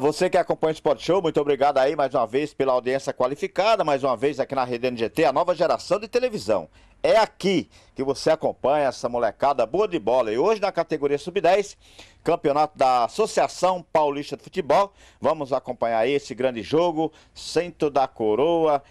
Você que acompanha o Sport Show, muito obrigado aí mais uma vez pela audiência qualificada, mais uma vez aqui na Rede NGT, a nova geração de televisão. É aqui que você acompanha essa molecada boa de bola. E hoje na categoria Sub-10, campeonato da Associação Paulista de Futebol, vamos acompanhar esse grande jogo, Centro da Coroa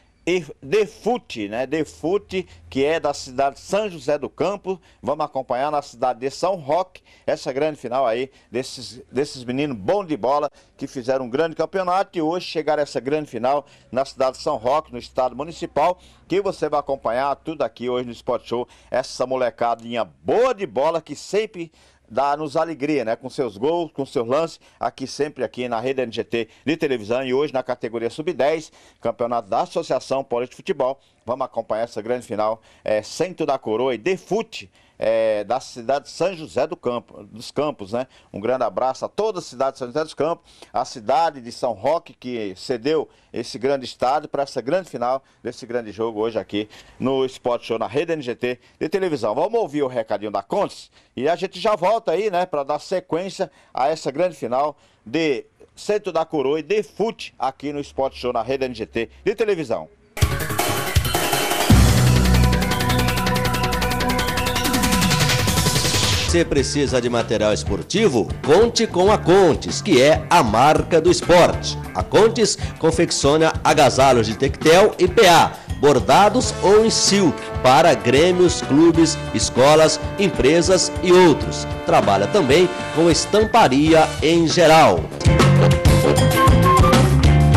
Defute, né? Defute, que é da cidade de São José do Campo. Vamos acompanhar na cidade de São Roque, essa grande final aí desses, desses meninos bons de bola que fizeram um grande campeonato e hoje chegaram a essa grande final na cidade de São Roque, no estado municipal, que você vai acompanhar tudo aqui hoje no Sport Show. Essa molecadinha boa de bola que sempre dá-nos alegria, né? Com seus gols, com seus lances, aqui sempre aqui na Rede NGT de televisão e hoje na categoria Sub-10, campeonato da Associação Paulista de Futebol. Vamos acompanhar essa grande final, é, Centro da Coroa e Defute é, da cidade de São José do Campo, dos Campos, né? Um grande abraço a toda a cidade de São José dos Campos, a cidade de São Roque que cedeu esse grande estádio para essa grande final desse grande jogo hoje aqui no Sport Show na Rede NGT de televisão. Vamos ouvir o recadinho da Contes e a gente já volta aí, né, para dar sequência a essa grande final de Centro da Coroa e de Fute aqui no Sport Show na Rede NGT de televisão. Você precisa de material esportivo? Conte com a Contes, que é a marca do esporte. A Contes confecciona agasalhos de tectel e PA, bordados ou em silk para grêmios, clubes, escolas, empresas e outros. Trabalha também com estamparia em geral.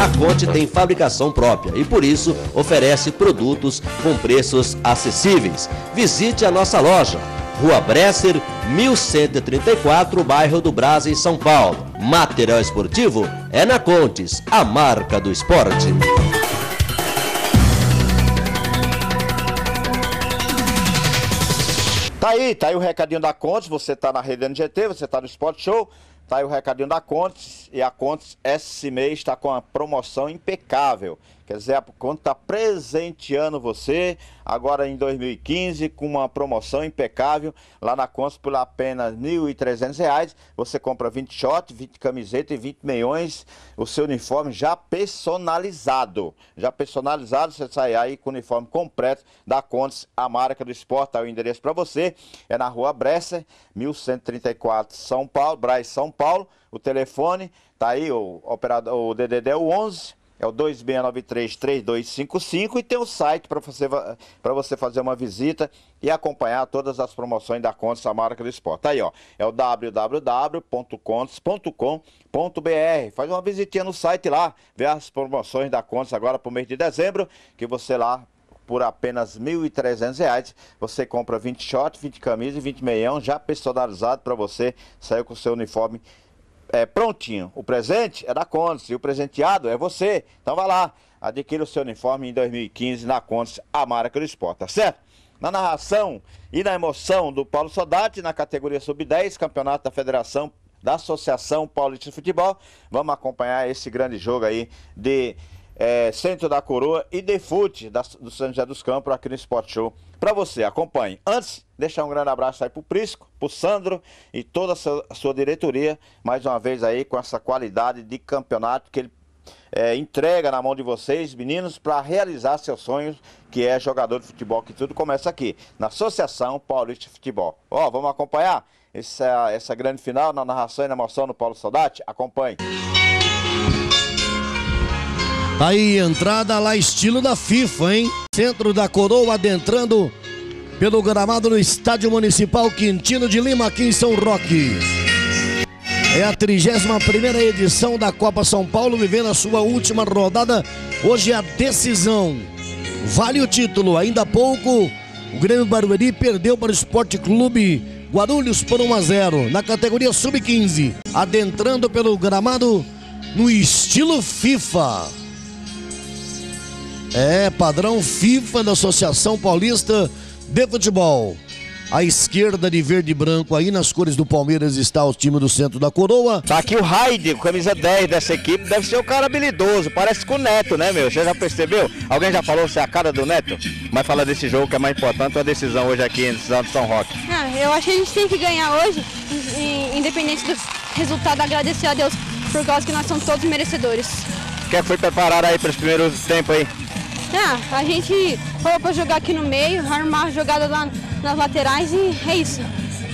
A Conte tem fabricação própria e por isso oferece produtos com preços acessíveis. Visite a nossa loja Rua Bresser, 1134, bairro do Brás, em São Paulo. Material esportivo é na Contes, a marca do esporte. Tá aí, tá aí o recadinho da Contes, você tá na Rede NGT, você tá no Sport Show, tá aí o recadinho da Contes e a Contes esse mês está com uma promoção impecável. Quer dizer, a Contes está presenteando você agora em 2015 com uma promoção impecável lá na Contes por apenas R$ 1.300. Você compra 20 shorts, 20 camisetas e 20 meiões, o seu uniforme já personalizado. Já personalizado, você sai aí com o uniforme completo da Contes, a marca do esporte. Tá o endereço para você é na Rua Bresser, 1134 São Paulo, Braz, São Paulo. O telefone tá aí, o operador, o DDD é o 11 é o 2693-3255 e tem o site para você, você fazer uma visita e acompanhar todas as promoções da Contes, a marca do esporte. Aí, ó, é o www.contes.com.br. Faz uma visitinha no site lá, vê as promoções da Contes agora para o mês de dezembro, que você lá por apenas R$ 1.300, você compra 20 shorts, 20 camisas e 20 meião já personalizado para você sair com o seu uniforme é, prontinho. O presente é da Condes e o presenteado é você. Então vá lá, adquira o seu uniforme em 2015 na Condes, a marca do esporte, tá certo? Na narração e na emoção do Paulo Sodati, na categoria sub-10, campeonato da Federação da Associação Paulista de Futebol. Vamos acompanhar esse grande jogo aí de é, Centro da Coroa e de Fute do São José dos Campos aqui no Sport Show. Para você, acompanhe. Antes, deixar um grande abraço aí pro Prisco, pro Sandro e toda a sua, a sua diretoria, mais uma vez aí com essa qualidade de campeonato que ele é, entrega na mão de vocês, meninos, para realizar seus sonhos, que é jogador de futebol, que tudo começa aqui, na Associação Paulista de Futebol. Ó, vamos acompanhar essa, essa grande final na narração e na emoção do Paulo Saudade? Acompanhe. Tá aí, entrada lá estilo da FIFA, hein? Centro da Coroa adentrando pelo gramado no Estádio Municipal Quintino de Lima, aqui em São Roque. É a 31 edição da Copa São Paulo, vivendo a sua última rodada. Hoje é a decisão. Vale o título. Ainda há pouco, o Grêmio Barueri perdeu para o Esporte Clube Guarulhos por 1 a 0 na categoria Sub-15. Adentrando pelo gramado no estilo FIFA. É, padrão FIFA da Associação Paulista de Futebol. À esquerda de verde e branco aí nas cores do Palmeiras está o time do centro da coroa. Tá aqui o Raide, camisa 10 dessa equipe, deve ser o cara habilidoso, parece com o Neto, né, meu? Você já percebeu? Alguém já falou se é a cara do Neto? Mas fala desse jogo que é mais importante, a decisão hoje aqui em São Roque. Ah, eu acho que a gente tem que ganhar hoje, independente do resultado, agradecer a Deus por causa que nós somos todos merecedores. O que é que foi preparado aí para os primeiros tempos aí? Ah, a gente falou para jogar aqui no meio, armar a jogada lá nas laterais e é isso.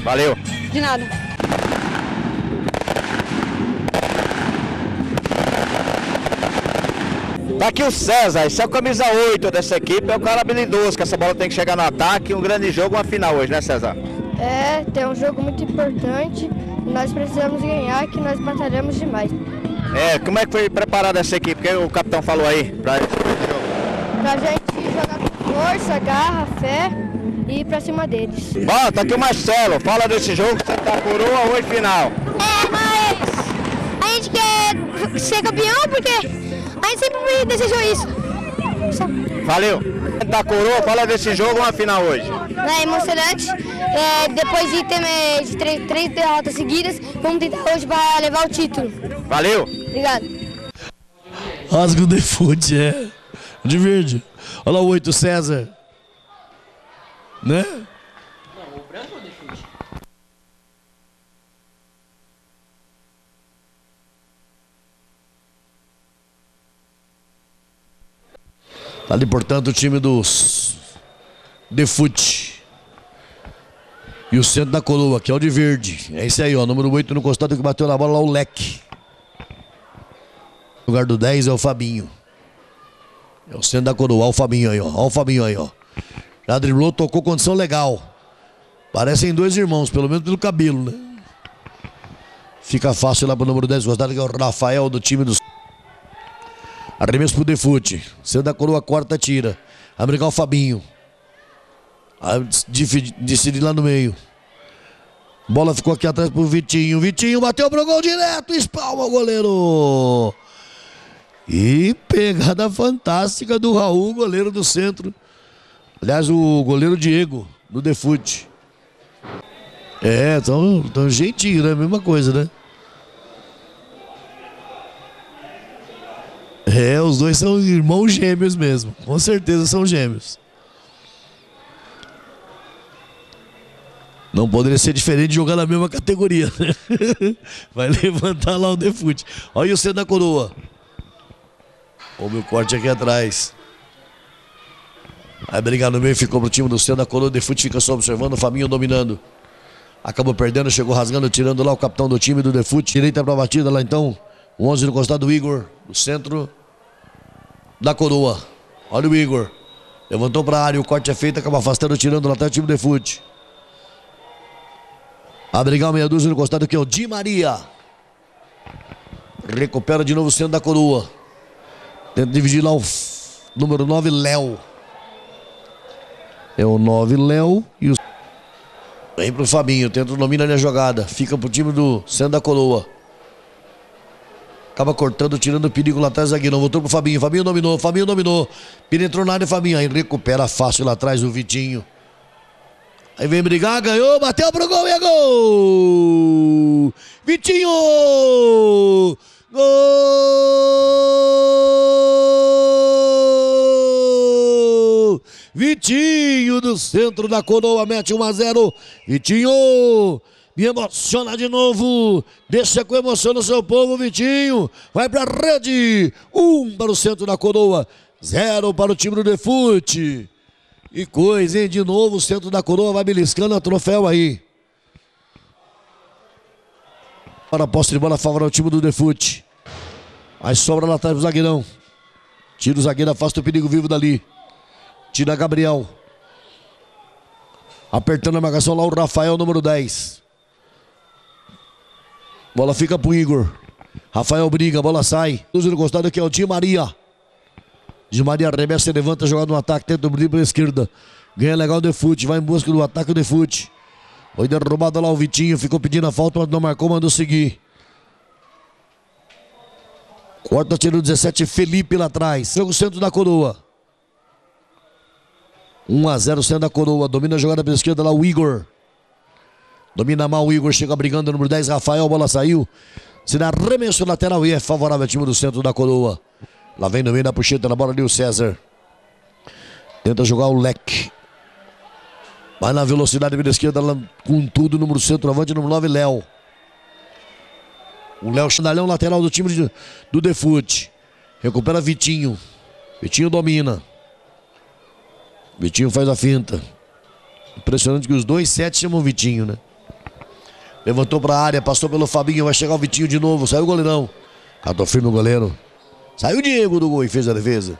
Valeu. De nada. Tá aqui o César, esse é o camisa 8 dessa equipe, é o cara habilidoso, que essa bola tem que chegar no ataque, um grande jogo, uma final hoje, né César? É, tem um jogo muito importante, nós precisamos ganhar, que nós batalhamos demais. É, como é que foi preparada essa equipe? O que o capitão falou aí pra? Pra gente jogar com força, garra, fé e ir pra cima deles. Bom, tá aqui o Marcelo, fala desse jogo, você tá coroa hoje final. É, mas a gente quer ser campeão porque a gente sempre desejou isso. Valeu. Da coroa, fala desse jogo, uma final hoje. É emocionante. É, depois de ter de três, três derrotas seguidas, vamos tentar hoje para levar o título. Valeu. Obrigado. Rasgo de fute, é. De verde. Olha lá o 8, César. Né? Tá ali, portanto, o time dos de fute. E o centro da coroa, que é o de verde. É esse aí, ó. Número 8 no costado que bateu na bola lá, o leque. O lugar do 10 é o Fabinho. É o centro da coroa. Olha o Fabinho aí, ó. Olha o Fabinho aí, ó. Já driblou, tocou condição legal. Parecem dois irmãos, pelo menos pelo cabelo, né? Fica fácil lá pro número 10 gostado, que é o Rafael do time dos. Arremesso pro Defute. Centro da coroa, corta, tira. Vai brincar o Fabinho. Decide lá no meio. Bola ficou aqui atrás pro Vitinho. Vitinho bateu pro gol direto. Espalma o goleiro. E pegada fantástica do Raul, goleiro do centro. Aliás, o goleiro Diego, do Defute. É, tão, tão jeitinho, né? Mesma coisa, né? É, os dois são irmãos gêmeos mesmo. Com certeza são gêmeos. Não poderia ser diferente de jogar na mesma categoria. Né? Vai levantar lá o Defute. Olha o C da coroa. O corte aqui atrás. Vai brigar no meio, ficou pro time do centro da coroa. O Defute fica só observando. O Fabinho dominando. Acabou perdendo, chegou rasgando, tirando lá o capitão do time do Defute. Direita pra batida lá então. O 11 no costado do Igor. No centro da coroa. Olha o Igor. Levantou pra área, o corte é feito, acaba afastando, tirando lá até o time do Defute. A brigar meia dúzia no costado que é o Di Maria. Recupera de novo o centro da coroa. Tenta dividir lá o número 9, Léo. É o 9, Léo. E o. Vem pro Fabinho, tenta domina a jogada. Fica pro time do centro da coroa. Acaba cortando, tirando o perigo lá atrás, zagueiro. Voltou pro Fabinho. Fabinho dominou, Fabinho dominou. Penetrou na área, Fabinho. Aí recupera fácil lá atrás o Vitinho. Aí vem brigar, ganhou, bateu pro gol e é gol! Vitinho! Gol! Vitinho do centro da coroa, mete 1 a 0. Vitinho! Me emociona de novo. Deixa com emoção no seu povo, Vitinho. Vai pra rede. Um para o centro da coroa. Zero para o time do Defute. Que coisa, hein? De novo o centro da coroa vai beliscando o troféu aí. Para a posse de bola favorável ao time do Defute. Aí sobra lá atrás o zagueirão. Tira o zagueiro, afasta o perigo vivo dali. Tira Gabriel. Apertando a marcação lá o Rafael, número 10. Bola fica pro Igor. Rafael briga, bola sai. Luz no costado aqui é o Di Maria. Di Maria arremessa, levanta, joga no ataque, tenta o drible pela esquerda. Ganha legal o Defute, vai em busca do ataque o Defute. Foi derrubado lá o Vitinho, ficou pedindo a falta, mas não marcou, mandou seguir. Corta, tiro 17, Felipe lá atrás. Jogo centro da coroa. 1 a 0 centro da coroa. Domina a jogada pela esquerda lá o Igor. Domina mal o Igor, chega brigando, número 10, Rafael, bola saiu. Será arremesso lateral e é favorável ao time do centro da coroa. Lá vem no meio da puxeta na bola ali o César. Tenta jogar o leque. Vai na velocidade pela esquerda, lá, com tudo, número centroavante, número 9, Léo. O Léo Chandalhão, lateral do time de, do Defute. Recupera Vitinho. Vitinho domina. Vitinho faz a finta. Impressionante que os dois sete chamam Vitinho, né? Levantou para a área, passou pelo Fabinho, vai chegar o Vitinho de novo. Saiu o goleirão. Catou firme o goleiro. Saiu o Diego do gol e fez a defesa.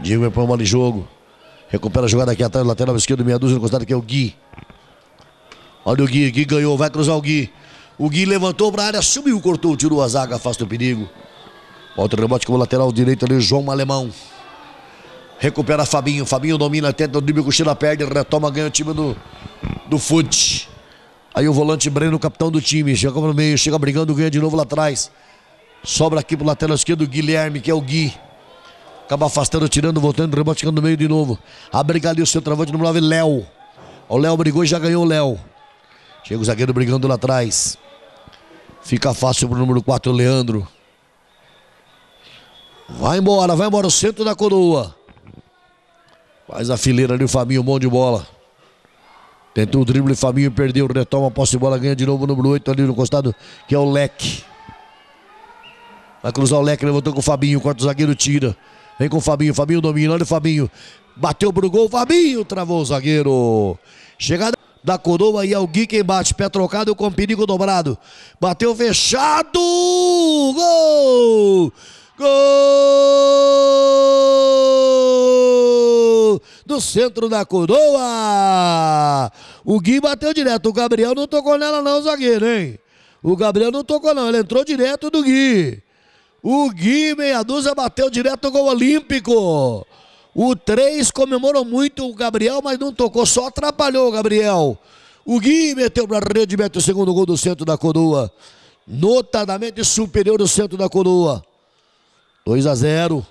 Diego vai pôr uma de jogo. Recupera a jogada aqui atrás, lateral esquerdo, meia dúzia, encostado aqui é o Gui. Olha o Gui, Gui ganhou, vai cruzar o Gui. O Gui levantou para a área, subiu, cortou, tirou a zaga, afasta o perigo. Volta o rebote com o lateral direito ali, João Alemão. Recupera Fabinho, Fabinho domina, tenta o drible, cochila, perde, retoma, ganha o time do, do Fute. Aí o volante Breno, capitão do time, chega no meio, chega brigando, ganha de novo lá atrás. Sobra aqui pro lateral esquerdo o Guilherme, que é o Gui. Acaba afastando, tirando, voltando, rebote no meio de novo. A brigar ali o centroavante número 9, Léo. O Léo brigou e já ganhou o Léo. Chega o zagueiro brigando lá atrás. Fica fácil pro número 4, Leandro. Vai embora, vai embora, o centro da coroa. Faz a fileira ali o Fabinho, bom de bola. Tentou o drible, Fabinho perdeu, retoma a posse de bola, ganha de novo o número 8 ali no costado, que é o Leque. Vai cruzar o Leque, levantou com o Fabinho, corta o zagueiro, tira. Vem com o Fabinho, Fabinho domina, olha o Fabinho. Bateu pro gol, Fabinho travou o zagueiro. Chegada da coroa e é o Gui quem bate. Pé trocado com perigo dobrado. Bateu fechado. Gol! Gol! Do centro da coroa. O Gui bateu direto. O Gabriel não tocou nela, não, zagueiro, hein? O Gabriel não tocou, não. Ele entrou direto do Gui. O Gui, meia dúzia, bateu direto no gol olímpico. O 3 comemorou muito o Gabriel, mas não tocou, só atrapalhou o Gabriel. O Gui meteu para a rede, o segundo gol do centro da coroa. Notadamente superior do centro da coroa. 2 a 0.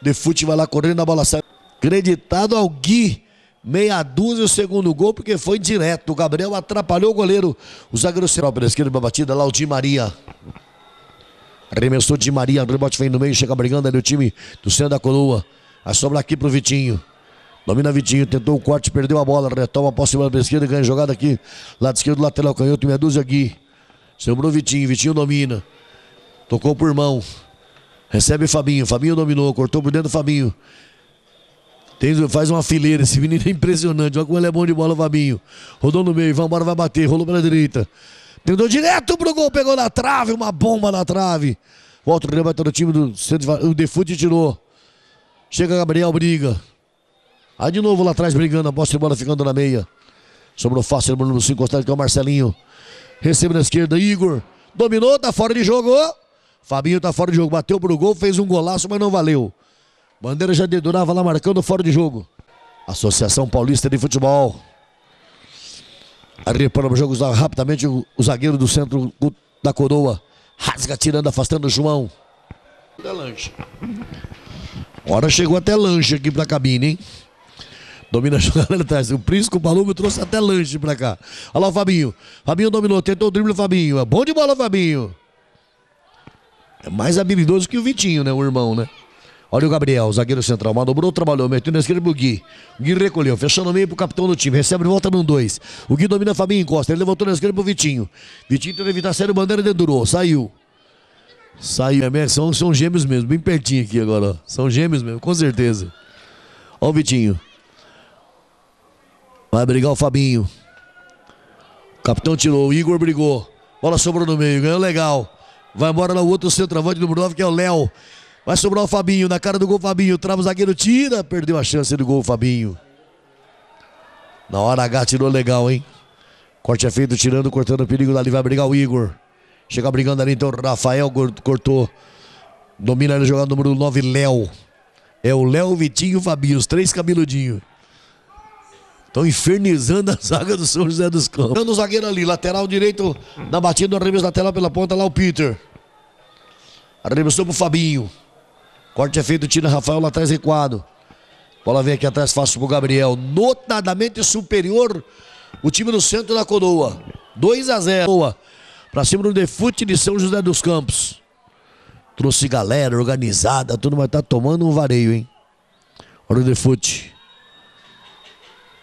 De fute vai lá correndo, a bola sai. Acreditado ao Gui. Meia dúzia o segundo gol, porque foi direto. O Gabriel atrapalhou o goleiro. O zagueiro central pela esquerda, uma batida lá, o Di Maria. Arremessou de Maria, o rebote vem no meio, chega brigando ali o time do centro da coroa. A sobra aqui pro Vitinho. Domina Vitinho, tentou o corte, perdeu a bola, retoma a posse pela esquerda, ganha jogada aqui. Lado esquerdo, lateral canhoto, meia dúzia aqui. Sobrou Vitinho, Vitinho domina. Tocou por mão. Recebe Fabinho, Fabinho dominou, cortou por dentro do Fabinho. Tem, faz uma fileira, esse menino é impressionante. Olha como ele é bom de bola, o Fabinho. Rodou no meio, vambora, vai bater, rolou pela direita. Tentou direto pro gol, pegou na trave, uma bomba na trave. Volta o rebate do time do o Defute tirou. Chega Gabriel, briga. Aí de novo lá atrás brigando, a bola de bola ficando na meia. Sobrou fácil, número 5, encostado que é o Marcelinho. Recebe na esquerda, Igor. Dominou, tá fora de jogo. Fabinho tá fora de jogo, bateu pro gol, fez um golaço, mas não valeu. Bandeira já dedurava lá marcando fora de jogo. Associação Paulista de Futebol. Para o jogo rapidamente o, o, zagueiro do centro da coroa. Rasga tirando, afastando o João. Da lanche. Hora chegou até lanche aqui pra cabine, hein? Domina a jogada atrás. O Prisco Palumbo trouxe até lanche pra cá. Olha lá o Fabinho. Fabinho dominou, tentou o drible Fabinho. É bom de bola, Fabinho. É mais habilidoso que o Vitinho, né? O irmão, né? Olha o Gabriel, zagueiro central. Manobrou, trabalhou, meteu na esquerda pro Gui. O Gui recolheu, fechou no meio pro capitão do time. Recebe de volta no 2. O Gui domina Fabinho encosta. Ele levantou na esquerda pro Vitinho. Vitinho tenta evitar sério, bandeira dedurou. Saiu. Saiu. É, são, são gêmeos mesmo, bem pertinho aqui agora. Ó. São gêmeos mesmo, com certeza. Ó o Vitinho. Vai brigar o Fabinho. O capitão tirou, o Igor brigou. Bola sobrou no meio, ganhou legal. Vai embora no outro centroavante número 9, que é o Léo. Vai sobrar o Fabinho, na cara do gol Fabinho, trava o zagueiro, tira, perdeu a chance do gol Fabinho. Na hora H tirou legal, hein? Corte é feito, tirando, cortando o perigo dali, vai brigar o Igor. Chega brigando ali, então Rafael cortou. Domina ele jogando número 9, Léo. É o Léo, Vitinho e o Fabinho, os três cabeludinhos. Estão infernizando a zaga do São José dos Campos. Dando o zagueiro ali, lateral direito, na batida arremesso lateral pela ponta, lá o Peter. Arremessou pro Fabinho. Corte é feito, tira Rafael lá atrás recuado. Bola vem aqui atrás, fácil pro Gabriel. Notadamente superior o time do centro da coroa. 2 a 0. Pra cima do Defute de São José dos Campos. Trouxe galera organizada, tudo, mas tá tomando um vareio, hein? Olha o Defute.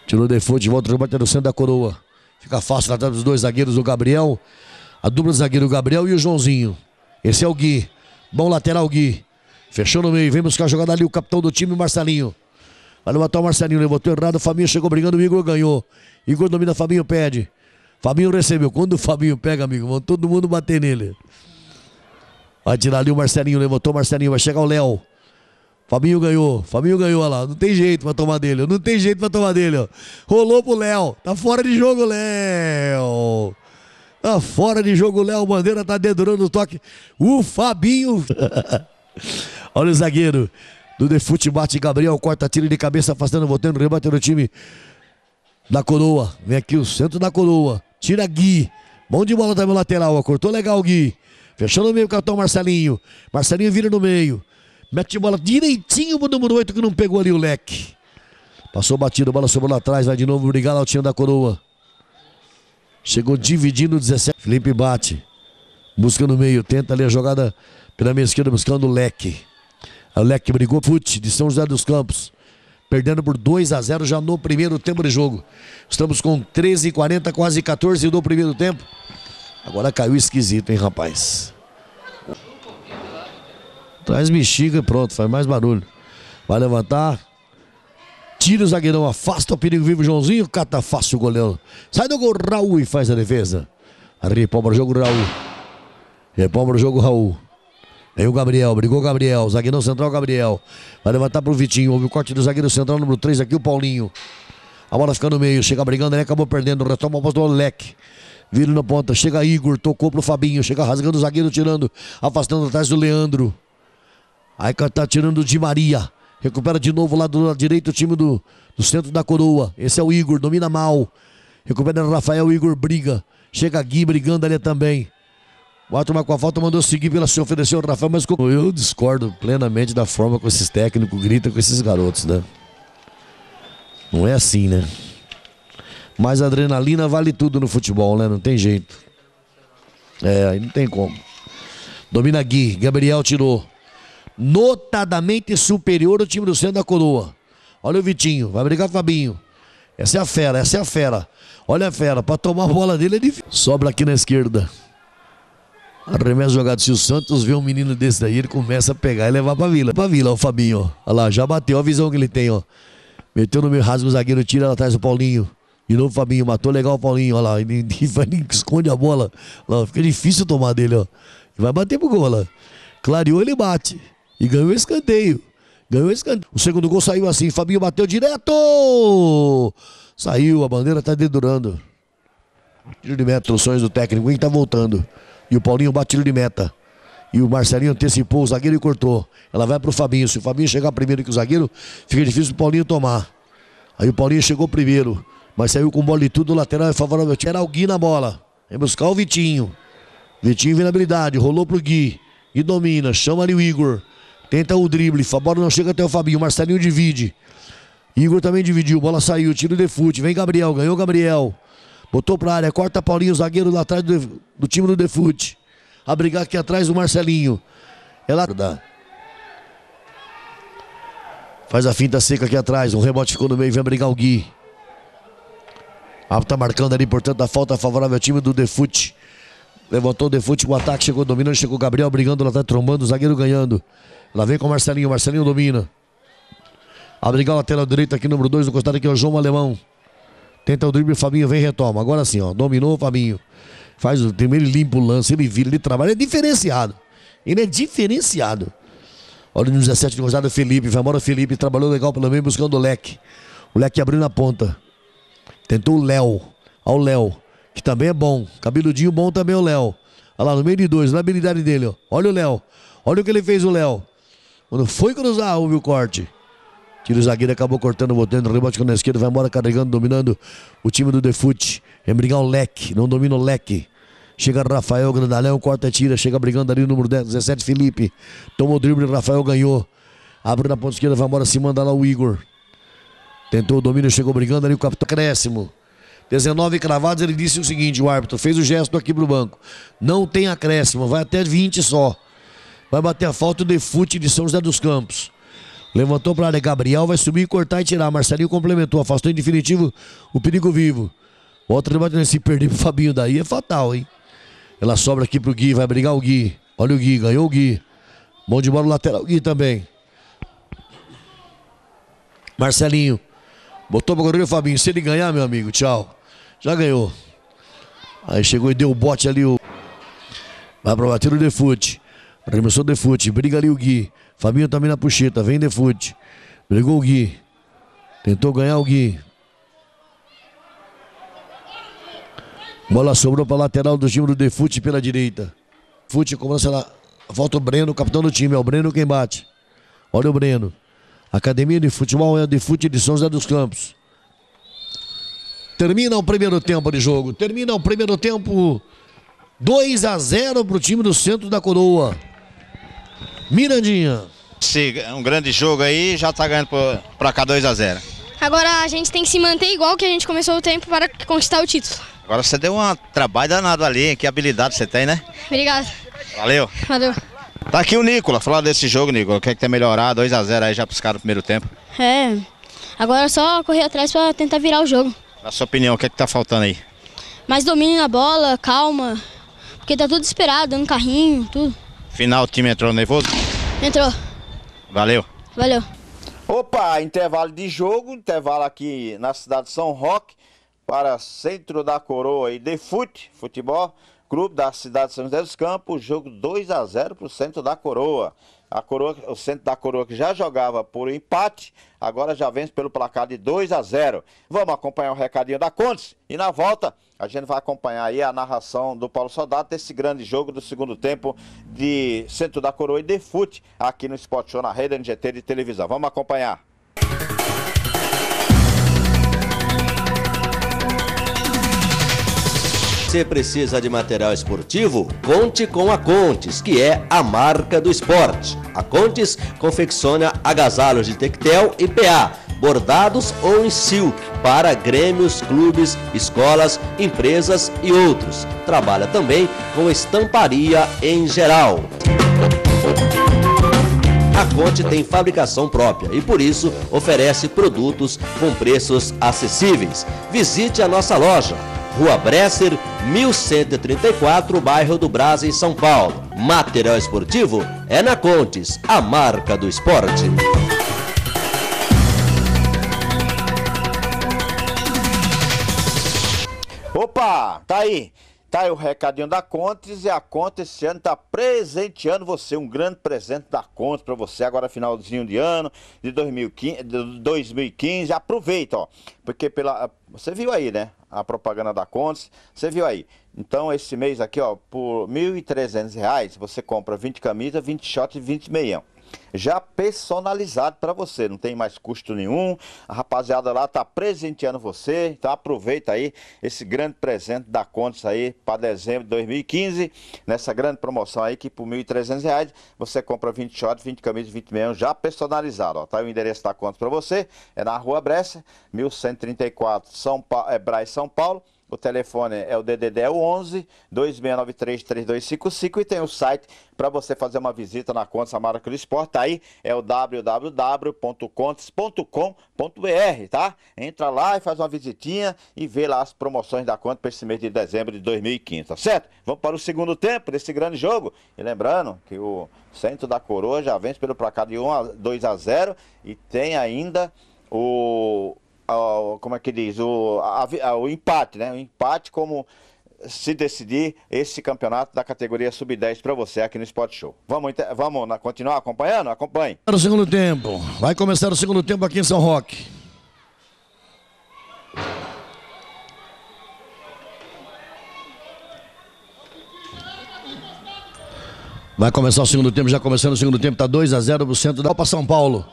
Tirou o Defute, volta o rebate no centro da coroa. Fica fácil atrás dos dois zagueiros, o Gabriel. A dupla de zagueiro, o Gabriel e o Joãozinho. Esse é o Gui. Bom lateral, Gui. Fechou no meio. Vem buscar a jogada ali o capitão do time, Marcelinho. Vai levantar o Marcelinho. Levantou errado. O Fabinho chegou brigando. O Igor ganhou. Igor domina. Fabinho pede. Fabinho recebeu. Quando o Fabinho pega, amigo, vão todo mundo bater nele. Vai tirar ali o Marcelinho. Levantou o Marcelinho. Vai chegar o Léo. Fabinho ganhou. Fabinho ganhou, olha lá. Não tem jeito pra tomar dele. Não tem jeito pra tomar dele, ó. Rolou pro Léo. Tá fora de jogo, Léo. Tá fora de jogo, Léo. Bandeira tá dedurando o toque. O Fabinho. olha o zagueiro. Do Defute bate Gabriel. Corta tiro de cabeça, afastando, voltando, rebate no time da coroa. Vem aqui o centro da coroa. Tira Gui. Bom de bola também o lateral. Ó. Cortou legal o Gui. Fechou no meio o cartão Marcelinho. Marcelinho vira no meio. Mete bola direitinho pro número 8 que não pegou ali o leque. Passou batido, bola sobrou lá atrás. Vai de novo brigar lá o time da coroa. Chegou dividindo 17. Felipe bate. Busca no meio. Tenta ali a jogada pela meia esquerda buscando o leque. O leque brigou. Fute de São José dos Campos. Perdendo por 2 a 0 já no primeiro tempo de jogo. Estamos com 13 e 40, quase 14 do primeiro tempo. Agora caiu esquisito, hein, rapaz? Traz bexiga e pronto, faz mais barulho. Vai levantar. Tira o zagueirão, afasta o perigo vivo, Joãozinho. Cata fácil o goleiro. Sai do gol, Raul e faz a defesa. Repalma o jogo, Raul. Repalma o jogo, Raul. Vem o Gabriel, brigou o Gabriel. Zagueirão central, Gabriel. Vai levantar pro Vitinho. Houve o corte do zagueiro central, número 3 aqui, o Paulinho. A bola fica no meio, chega brigando, ele acabou perdendo. Retoma a posse do Leque. Vira na ponta, chega Igor, tocou pro Fabinho. Chega rasgando o zagueiro, tirando, afastando atrás do Leandro. Aí tá tirando o Di Maria. Recupera de novo lá do lado direito o time do, do centro da coroa. Esse é o Igor, domina mal. Recupera o Rafael, o Igor briga. Chega Gui brigando ali também. O com a falta mandou seguir pela se ofereceu o Rafael, mas eu discordo plenamente da forma que esses técnicos gritam com esses garotos, né? Não é assim, né? Mas adrenalina vale tudo no futebol, né? Não tem jeito. É, aí não tem como. Domina Gui, Gabriel tirou notadamente superior ao time do centro da coroa. Olha o Vitinho, vai brigar com o Fabinho. Essa é a fera, essa é a fera. Olha a fera, para tomar a bola dele é difícil. Sobra aqui na esquerda. Arremesso jogado. Se o Santos vê um menino desse daí, ele começa a pegar e levar pra vila. Pra vila, ó, o Fabinho, ó. Olha lá, já bateu, a visão que ele tem, ó. Meteu no meio, rasga o zagueiro, tira lá atrás do Paulinho. De novo o Fabinho, matou legal o Paulinho, olha lá. Ele, esconde a bola. Lá, fica difícil tomar dele, ó. Vai bater pro gol, lá. Clareou, ele bate. E ganhou o escanteio. Ganhou o escanteio. O segundo gol saiu assim. Fabinho bateu direto. Saiu, a bandeira tá dedurando. Tiro de meta, instruções do técnico. Quem tá voltando? E o Paulinho bate tiro de meta. E o Marcelinho antecipou o zagueiro e cortou. Ela vai pro Fabinho. Se o Fabinho chegar primeiro que o zagueiro, fica difícil o Paulinho tomar. Aí o Paulinho chegou primeiro. Mas saiu com bola e tudo. O lateral é favorável. Era o Gui na bola. Vem buscar o Vitinho. Vitinho vem na habilidade. Rolou pro Gui. E domina. Chama ali o Igor. Tenta o drible. A bola não chega até o Fabinho. Marcelinho divide. Igor também dividiu. Bola saiu. Tiro de fute. Vem Gabriel. Ganhou Gabriel. Botou pra área. Corta Paulinho, zagueiro lá atrás do, do time do Defute. A brigar aqui atrás do Marcelinho. Ela Faz a finta seca aqui atrás. Um rebote ficou no meio. Vem brigar o Gui. Ah, tá marcando ali, portanto, a falta favorável ao time do Defute. Levantou o Defute, o ataque chegou dominando, chegou o Gabriel brigando lá atrás, trombando, o zagueiro ganhando. Lá vem com o Marcelinho, Marcelinho domina. A brigar o lateral direito aqui, número 2, no costado aqui é o João Alemão. Tenta o drible, Fabinho vem e retoma. Agora sim, ó, dominou o Fabinho. Faz o primeiro, ele limpa o lance, ele vira, ele trabalha. Ele é diferenciado. Ele é diferenciado. Olha no 17 de Rosado, Felipe. Vai embora Felipe, trabalhou legal pelo meio, buscando o leque. O leque abriu na ponta. Tentou o Léo. Olha o Léo, que também é bom. Cabeludinho bom também é o Léo. Olha lá, no meio de dois, na habilidade dele, ó. Olha o Léo. Olha o que ele fez, o Léo. Quando foi cruzar, houve o corte. Tira o zagueiro, acabou cortando, botando, rebote com a esquerda, vai embora carregando, dominando o time do Defute. Vem brigar o leque, não domina o leque. Chega Rafael Grandalhão, corta tira, chega brigando ali o número 10, 17, Felipe. Tomou o drible, Rafael ganhou. Abre na ponta esquerda, vai embora, se manda lá o Igor. Tentou o domínio, chegou brigando ali o capitão acréscimo. 19 cravados, ele disse o seguinte: o árbitro fez o gesto aqui pro banco. Não tem acréscimo, vai até 20 só. Vai bater a falta o Defute de São José dos Campos. Levantou para a área. Gabriel vai subir, cortar e tirar. Marcelinho complementou. Afastou em definitivo o perigo vivo. Outro debate se perder pro Fabinho daí é fatal, hein? Ela sobra aqui pro Gui, vai brigar o Gui. Olha o Gui, ganhou o Gui. Mão de bola lateral, Gui também. Marcelinho. Botou pro goleiro Fabinho. Se ele ganhar, meu amigo, tchau. Já ganhou. Aí chegou e deu o bote ali. O... Vai pra bater o Defute. Arremessou Defute. Briga ali o Gui. Fabinho também na puxeta. Vem Defute. Brigou o Gui. Tentou ganhar o Gui. Bola sobrou para lateral do time do Defute pela direita. Fute cobrança lá. Volta o Breno, capitão do time. É o Breno quem bate. Olha o Breno. Academia de Futebol é de Fute de São José dos Campos. Termina o primeiro tempo de jogo. Termina o primeiro tempo 2 a 0 para o time do centro da coroa. Mirandinha. É um grande jogo aí, já tá ganhando para cá 2 a 0. Agora a gente tem que se manter igual que a gente começou o tempo para conquistar o título. Agora você deu um trabalho danado ali, que habilidade você tem, né? Obrigado. Valeu. Valeu. Tá aqui o Nicolas, falar desse jogo, Nicolas. O que é que tem melhorar? 2x0 aí já pros caras no primeiro tempo. É. Agora é só correr atrás para tentar virar o jogo. Na sua opinião, o que é que tá faltando aí? Mais domínio na bola, calma. Porque tá tudo esperado, dando carrinho, tudo. Final, o time entrou nervoso? Entrou. Valeu. Valeu. Opa, intervalo de jogo, intervalo aqui na cidade de São Roque para Centro da Coroa e de Fute, futebol, clube da cidade de São José dos Campos, jogo 2 a 0 para o Centro da Coroa. A coroa, o centro da coroa que já jogava por empate, agora já vence pelo placar de 2 a 0. Vamos acompanhar o recadinho da Contes e na volta a gente vai acompanhar aí a narração do Paulo Soldado desse grande jogo do segundo tempo de Centro da Coroa e de Fute aqui no Sport Show na rede NGT de televisão. Vamos acompanhar. você precisa de material esportivo, conte com a Contes, que é a marca do esporte. A Contes confecciona agasalhos de tectel e PA, bordados ou em silk, para grêmios, clubes, escolas, empresas e outros. Trabalha também com estamparia em geral. A Conte tem fabricação própria e por isso oferece produtos com preços acessíveis. Visite a nossa loja Rua Bresser, 1134, bairro do Brás, em São Paulo. Material esportivo é na Contes, a marca do esporte. Opa, tá aí. Tá aí o recadinho da Contes e a Contes esse ano tá presenteando você, um grande presente da Contes para você agora finalzinho de ano de 2015, de 2015. Aproveita, ó, porque pela você viu aí, né? A propaganda da Contes, você viu aí. Então esse mês aqui, ó, por R$ 1.300 você compra 20 camisas, 20 shots e 20 meião já personalizado para você, não tem mais custo nenhum. A rapaziada lá tá presenteando você, então aproveita aí esse grande presente da Contes aí para dezembro de 2015, nessa grande promoção aí que por R$ 1.300 você compra 20 shots, 20 camisas, 20 meião já personalizado, ó. Tá o endereço da Contes para você, é na Rua Bressa, 1134, São Paulo, é Braz, São Paulo. O telefone é o DDD é o 11 2693 3255 e tem o site para você fazer uma visita na Contes Marca do Esporte. Tá aí é o www.contes.com.br, tá? Entra lá e faz uma visitinha e vê lá as promoções da Contes para esse mês de dezembro de 2015, tá certo? Vamos para o segundo tempo desse grande jogo. E lembrando que o Centro da Coroa já vence pelo placar de 1 a 2 a 0 e tem ainda o como é que diz, o, a, o empate, né? O empate como se decidir esse campeonato da categoria sub-10 para você aqui no Sport Show. Vamos, vamos na, continuar acompanhando? Acompanhe. No segundo tempo. Vai começar o segundo tempo aqui em São Roque. Vai começar o segundo tempo, já começando o segundo tempo, tá 2 a 0 pro centro da Copa São Paulo.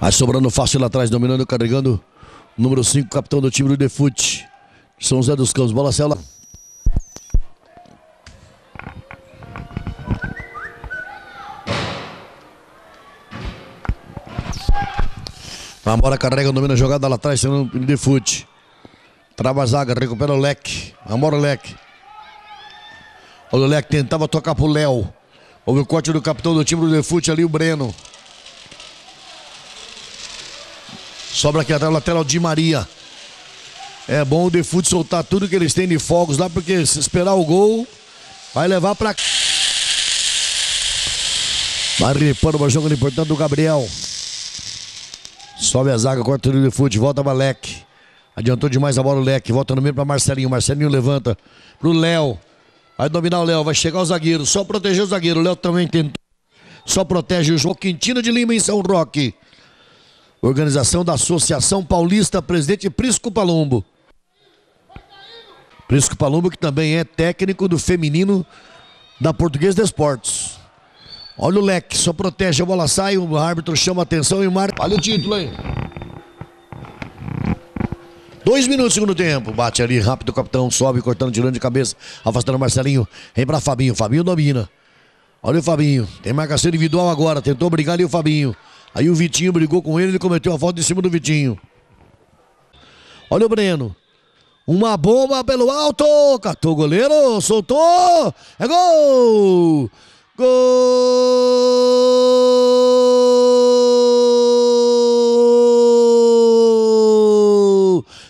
Aí sobrando fácil lá atrás, dominando, carregando. Número 5, capitão do time do Defute. São José dos Campos. Bola cela. Vambora, carrega, domina a jogada lá atrás, sendo o Defute. Trava a zaga, recupera o leque. Vambora, leque. O leque, tentava tocar pro Léo. Houve o corte do capitão do time do Defute ali, o Breno. Sobra aqui atrás, lateral de Maria. É bom o Defute soltar tudo que eles têm de fogos lá, porque se esperar o gol, vai levar pra. Vai limpando uma jogada importante do Gabriel. Sobe a zaga, corta o Defute, volta pra Leque. Adiantou demais a bola o Leque, volta no meio pra Marcelinho. Marcelinho levanta pro Léo. Vai dominar o Léo, vai chegar o zagueiro, só proteger o zagueiro. O Léo também tentou. Só protege o João Quintino de Lima em São Roque. Organização da Associação Paulista, presidente Prisco Palombo. Prisco Palombo, que também é técnico do feminino da Português de Esportes. Olha o leque, só protege, a bola sai, o árbitro chama atenção e marca. Olha o título aí. Dois minutos segundo tempo. Bate ali rápido o capitão, sobe, cortando, tirando de cabeça. Afastando Marcelinho. Vem pra Fabinho. Fabinho domina. Olha o Fabinho. Tem marcação individual agora. Tentou brigar ali o Fabinho. Aí o Vitinho brigou com ele. Ele cometeu a falta em cima do Vitinho. Olha o Breno. Uma bomba pelo alto. Catou o goleiro. Soltou. É gol. Gol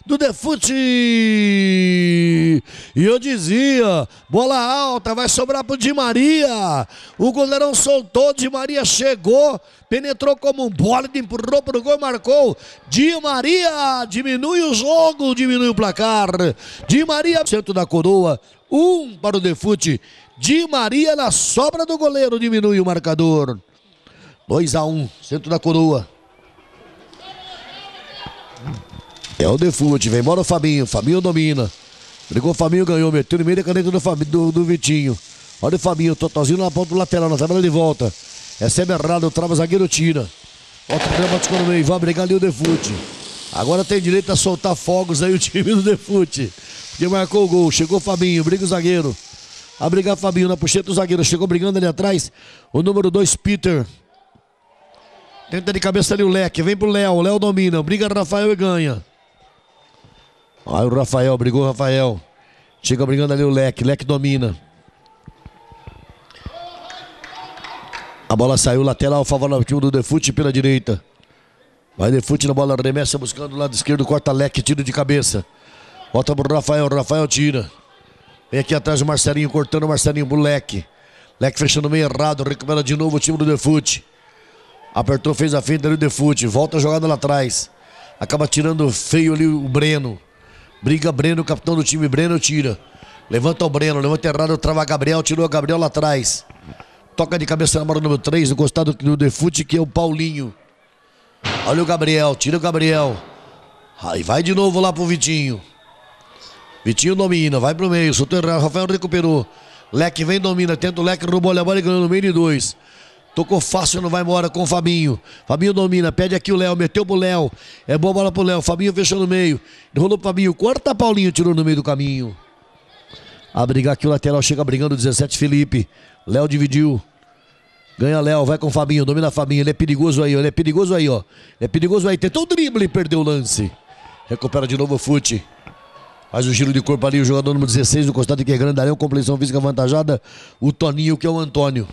do Defute. E eu dizia, bola alta, vai sobrar pro Di Maria. O goleirão soltou, Di Maria chegou, penetrou como um bola, empurrou pro gol marcou. Di Maria diminui o jogo, diminui o placar. Di Maria, centro da coroa, um para o Defute. Di Maria na sobra do goleiro, diminui o marcador. 2 a 1 um, centro da coroa. É o Defute, vem embora o Fabinho. Fabinho domina. Brigou o Fabinho, ganhou, meteu no meio da caneta do, Fabinho, do, do Vitinho. Olha o Fabinho, totalzinho na ponta do lateral, na tabela de volta. Recebe errado, trava zagueiro, tira. Volta o bate no meio, vai brigar ali o Defute. Agora tem direito a soltar fogos aí o time do Defute. Que marcou o gol. Chegou o Fabinho, briga o zagueiro. A brigar Fabinho na puxeta do zagueiro. Chegou brigando ali atrás. O número 2, Peter. Tenta de cabeça ali o Leque. Vem pro Léo. Léo domina. Briga Rafael e ganha. Aí o Rafael, brigou Rafael. Chega brigando ali o Leque. Leque domina. A bola saiu lateral, favorável do Defute pela direita. Vai Defute na bola, remessa buscando o lado esquerdo, corta Leque, tiro de cabeça. Volta pro Rafael, Rafael tira. Vem aqui atrás o Marcelinho, cortando o Marcelinho pro Leque. Leque fechando meio errado, recupera de novo o time do Defute. Apertou, fez a frente ali o Defute. Volta a jogada lá atrás. Acaba tirando feio ali o Breno. Briga Breno, capitão do time. Breno tira. Levanta o Breno, levanta errado, trava Gabriel, tirou o Gabriel lá atrás. Toca de cabeça na bola número 3, encostado do Defute, que é o Paulinho. Olha o Gabriel, tira o Gabriel. Aí vai de novo lá pro Vitinho. Vitinho domina, vai pro meio, soltou errado, Rafael recuperou. Leque vem, domina, tenta o Leque, roubou a bola e ganhou no meio de dois. Tocou fácil, não vai embora com o Fabinho. Fabinho domina, pede aqui o Léo, meteu pro Léo. É boa bola pro Léo. Fabinho fechou no meio. Rolou pro Fabinho. Corta Paulinho, tirou no meio do caminho. A brigar aqui o lateral, chega brigando 17 Felipe. Léo dividiu. Ganha Léo, vai com o Fabinho, domina Fabinho. Ele é perigoso aí, ele é perigoso aí, ó. Ele é perigoso aí. Tentou o drible perdeu o lance. Recupera de novo o fute. Faz o giro de corpo ali, o jogador número 16 do costado que é grandalhão, compreensão física avantajada. O Toninho, que é o Antônio.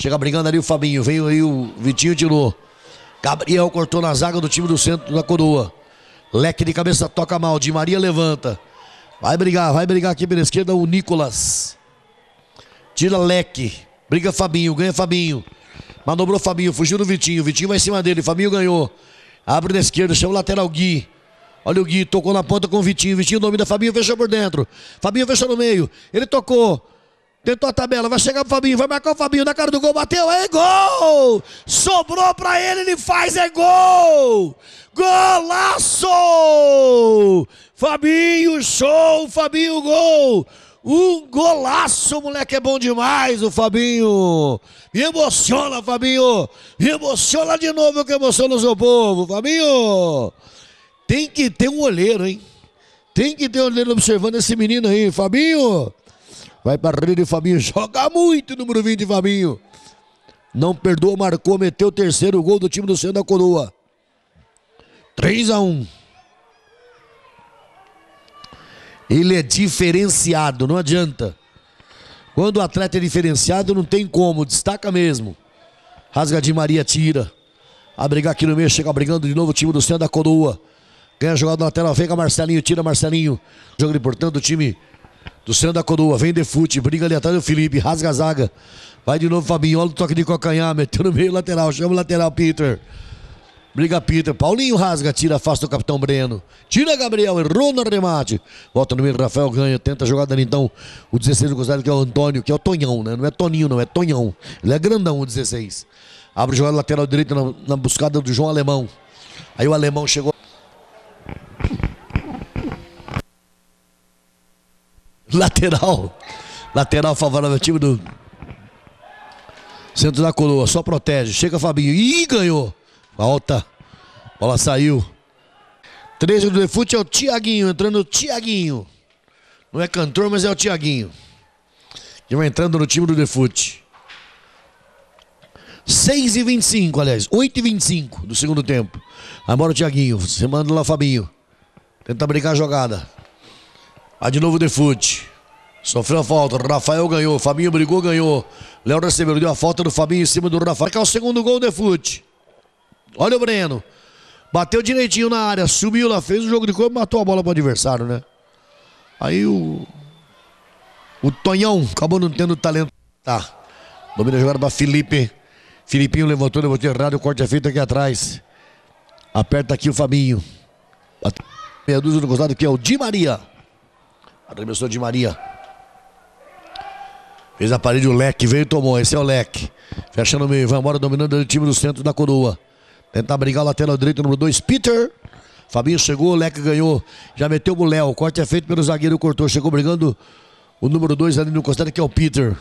Chega brigando ali o Fabinho. Veio aí o Vitinho tirou. Gabriel cortou na zaga do time do centro da coroa. Leque de cabeça toca mal. Di Maria levanta. Vai brigar, vai brigar aqui pela esquerda o Nicolas. Tira Leque. Briga Fabinho, ganha Fabinho. Manobrou Fabinho, fugiu do Vitinho. Vitinho vai em cima dele. Fabinho ganhou. Abre na esquerda, chama o lateral Gui. Olha o Gui, tocou na ponta com o Vitinho. Vitinho domina, Fabinho fechou por dentro. Fabinho fechou no meio. Ele tocou. Tentou a tabela, vai chegar pro Fabinho, vai marcar o Fabinho na cara do gol, bateu, é gol! Sobrou pra ele, ele faz, é gol! Golaço! Fabinho, show, Fabinho, gol! Um golaço, moleque, é bom demais o Fabinho! Me emociona, Fabinho! Me emociona de novo que emociona o seu povo, Fabinho! Tem que ter um olheiro, hein? Tem que ter um olheiro observando esse menino aí, Fabinho! Vai para a rede, Fabinho. Joga muito, número 20, Fabinho. Não perdoa, marcou, meteu o terceiro gol do time do Centro da Coroa. 3 a 1 Ele é diferenciado, não adianta. Quando o atleta é diferenciado, não tem como, destaca mesmo. Rasga de Maria, tira. A brigar aqui no meio, chega brigando de novo o time do Centro da Coroa. Ganha a jogada lateral, vem com Marcelinho, tira Marcelinho. Jogo importante do time do centro da coroa. Vem de fute, briga ali atrás do Felipe, rasga a zaga. Vai de novo Fabinho, olha o toque de cocanhar, meteu no meio lateral, chama o lateral Peter. Briga Peter, Paulinho rasga, tira, afasta o capitão Breno. Tira Gabriel, errou no remate. Volta no meio, Rafael ganha, tenta a jogada ali então. O 16 do Gonzalo, que é o Antônio, que é o Tonhão, né? Não é Toninho, não, é Tonhão. Ele é grandão, o 16. Abre jogada lateral direita na, na buscada do João Alemão. Aí o Alemão chegou. Lateral. Lateral favorável ao time do centro da coroa. Só protege. Chega Fabinho. Ih, ganhou. Falta. Bola saiu. 13 do Defute é o Tiaguinho. Entrando o Tiaguinho. Não é cantor, mas é o Tiaguinho. Que vai entrando no time do Defute. 6 e 25, aliás. 8 e 25 do segundo tempo. Agora o Tiaguinho. Você manda lá, Fabinho. Tenta brincar a jogada. Vai de novo o Defute. Sofreu a falta. Rafael ganhou. Fabinho brigou, ganhou. Léo recebeu. Deu a falta do Fabinho em cima do Rafael. É o segundo gol Defute. Olha o Breno. Bateu direitinho na área. Subiu lá, fez o jogo de corpo matou a bola para o adversário, né? Aí o. O Tonhão acabou não tendo talento. Tá. Domina a jogada para Felipe. Filipinho levantou, levantou errado. O corte é feito aqui atrás. Aperta aqui o Fabinho. Meia dúzia do costado que é o Di Maria. Arremessou Di Maria. Fez a parede o leque, veio e tomou. Esse é o leque. Fecha no meio, vai embora dominando o time do centro da coroa. Tentar brigar o lateral direito, número 2, Peter. Fabinho chegou, o leque ganhou. Já meteu o Léo. O corte é feito pelo zagueiro, cortou. Chegou brigando o número 2 ali no costado, que é o Peter.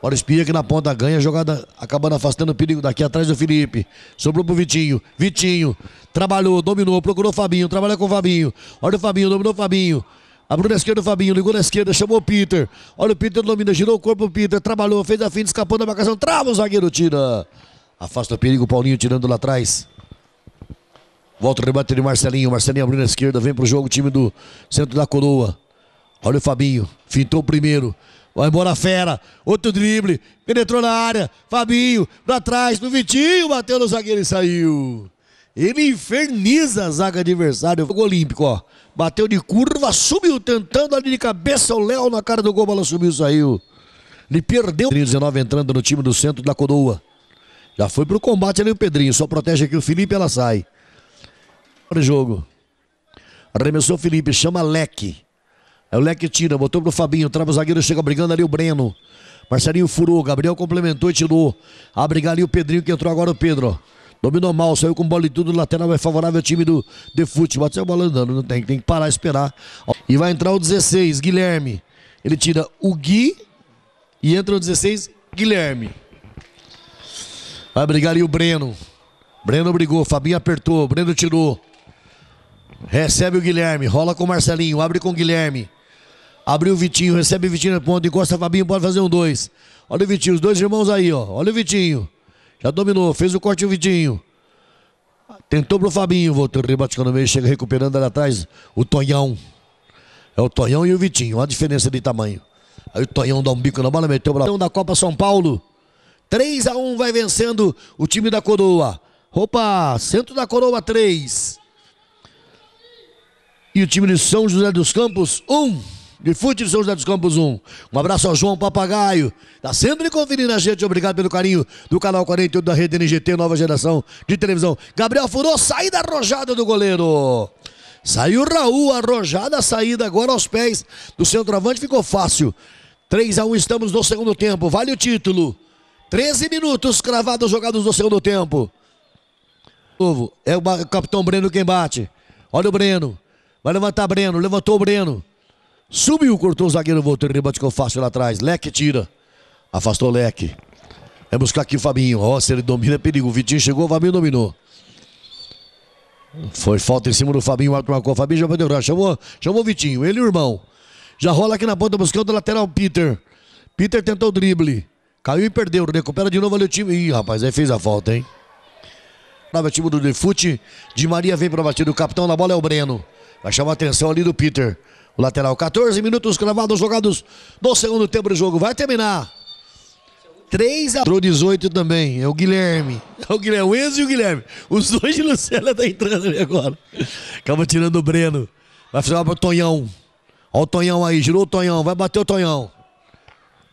Bora espia aqui na ponta, ganha jogada, acabando afastando o perigo daqui atrás do Felipe. Sobrou pro Vitinho. Vitinho trabalhou, dominou, procurou o Fabinho, trabalha com o Fabinho. Olha o Fabinho, dominou o Fabinho. Abriu na esquerda o Fabinho, ligou na esquerda, chamou o Peter. Olha o Peter domina, girou o corpo o Peter, trabalhou, fez a finta, escapou da marcação, trava o zagueiro, tira. Afasta o perigo, o Paulinho tirando lá atrás. Volta o rebate de Marcelinho. Marcelinho abriu na esquerda, vem pro jogo o time do centro da coroa. Olha o Fabinho, fintou o primeiro. Vai embora a fera. Outro drible. Penetrou na área. Fabinho, pra trás, no Vitinho. Bateu no zagueiro e saiu. Ele inferniza a zaga adversária. Jogo olímpico, ó. Bateu de curva, subiu, tentando ali de cabeça o Léo na cara do gol. Bola subiu, saiu. Ele perdeu. 19 entrando no time do centro da coroa. Já foi pro combate ali o Pedrinho. Só protege aqui o Felipe ela sai. Para o jogo. Arremessou o Felipe, chama Leque. É o Leque tira, botou pro Fabinho, trava o zagueiro, chega brigando ali o Breno. Marcelinho furou, Gabriel complementou e tirou. A brigar ali o Pedrinho que entrou agora o Pedro. Dominou mal, saiu com bola e tudo, lateral é favorável ao time do de fute. Bateu a bola andando, não tem, tem que parar, esperar. E vai entrar o 16, Guilherme. Ele tira o Gui e entra o 16, Guilherme. Vai brigar ali o Breno. Breno brigou, Fabinho apertou, Breno tirou. Recebe o Guilherme, rola com o Marcelinho, abre com o Guilherme. Abriu o Vitinho, recebe o Vitinho na ponta, encosta Fabinho, pode fazer um dois. Olha o Vitinho, os dois irmãos aí, ó. Olha o Vitinho. Já dominou, fez o corte o Vitinho. Tentou pro Fabinho, voltou rebate no meio, chega recuperando ali atrás o Tonhão. É o Tonhão e o Vitinho, olha a diferença de tamanho. Aí o Tonhão dá um bico na bola, meteu o da Copa São Paulo. 3 a 1 vai vencendo o time da Coroa. Opa, centro da Coroa 3. E o time de São José dos Campos 1. De Fute São José dos Campos 1. Um abraço ao João Papagaio. Tá sempre conferindo a gente. Obrigado pelo carinho do canal 48 da Rede NGT, nova geração de televisão. Gabriel furou, saída arrojada do goleiro. Saiu Raul, arrojada a saída agora aos pés do centroavante. Ficou fácil. 3 a 1 estamos no segundo tempo. Vale o título. 13 minutos cravados jogados no segundo tempo. Novo, é o capitão Breno quem bate. Olha o Breno. Vai levantar Breno, levantou o Breno. Subiu, cortou o zagueiro, voltou, rebate ficou fácil lá atrás. Leque tira. Afastou o Leque. Vai buscar aqui o Fabinho. Ó, se ele domina é perigo. O Vitinho chegou, o Fabinho dominou. Foi falta em cima do Fabinho, o árbitro marcou. O Fabinho já vai deu chamou, chamou o Vitinho, ele e o irmão. Já rola aqui na ponta buscando o lateral Peter. Peter tentou o drible. Caiu e perdeu. Recupera de novo ali o time. Ih, rapaz, aí fez a falta, hein? Nova time do Defute. De Maria vem para batida. O capitão da bola é o Breno. Vai chamar a atenção ali do Peter. O lateral. 14 minutos cravados jogados no segundo tempo do jogo. Vai terminar. 3 a... Entrou 18 também, é o Guilherme. É o Guilherme, o Enzo e o Guilherme. Os dois de Lucela tá entrando ali agora. Acaba tirando o Breno. Vai fazer uma pro Tonhão. Olha o Tonhão aí, girou o Tonhão, vai bater o Tonhão.